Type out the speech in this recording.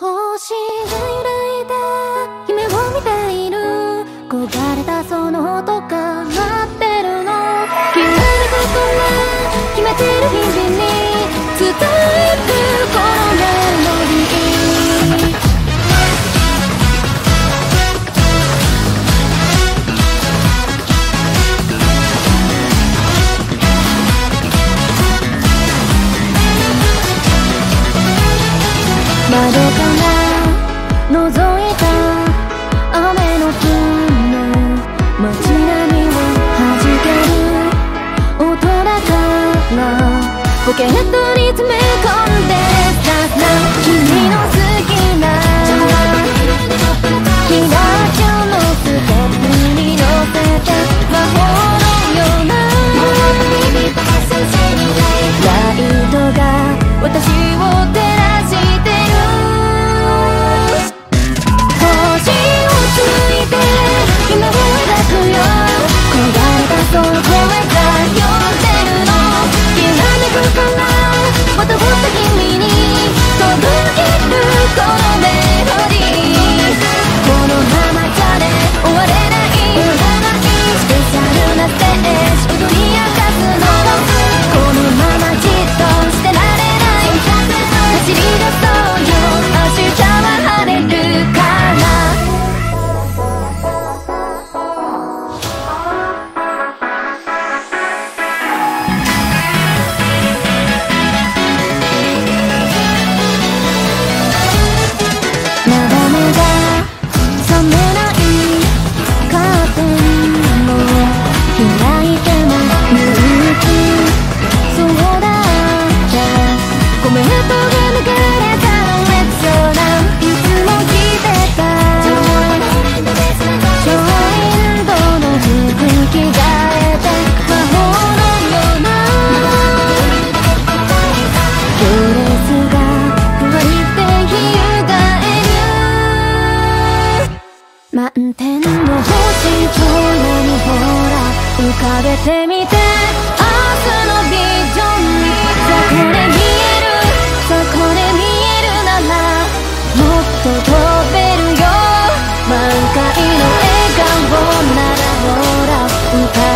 星が揺らいだ夢を見ている。焦がれたその音が待ってるの。決めることは決めてる日々に伝えるこのメロディー。窓かるの星とのほら浮かべてみて明日のビジョンにそこで見えるそこで見えるならもっと飛べるよ満開の笑顔ならほら浮かべ